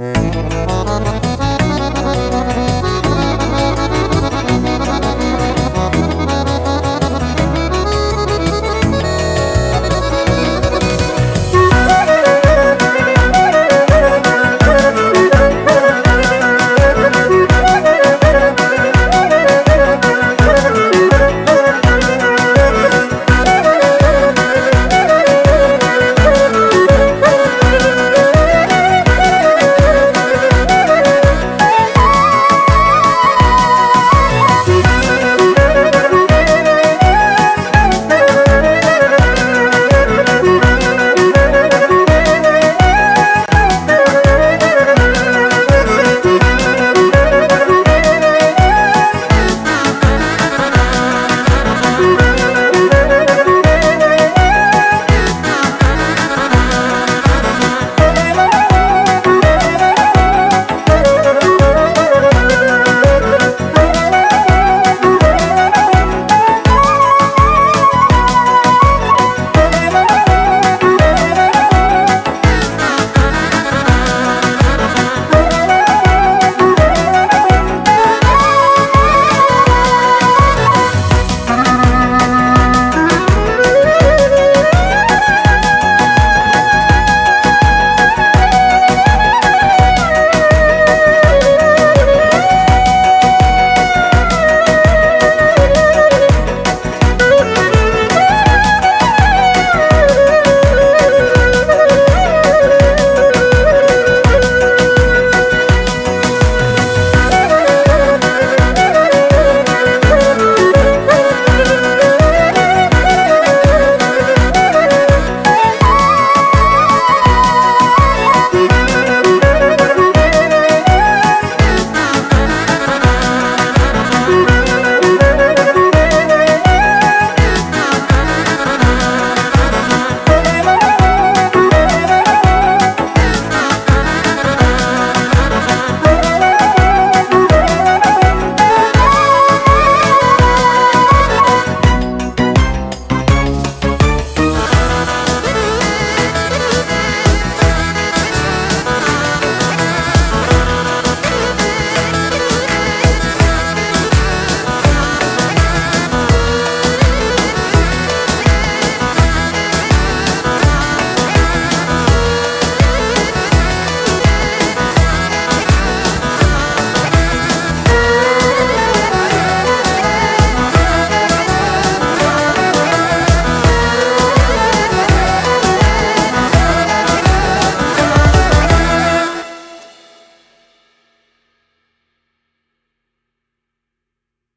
Música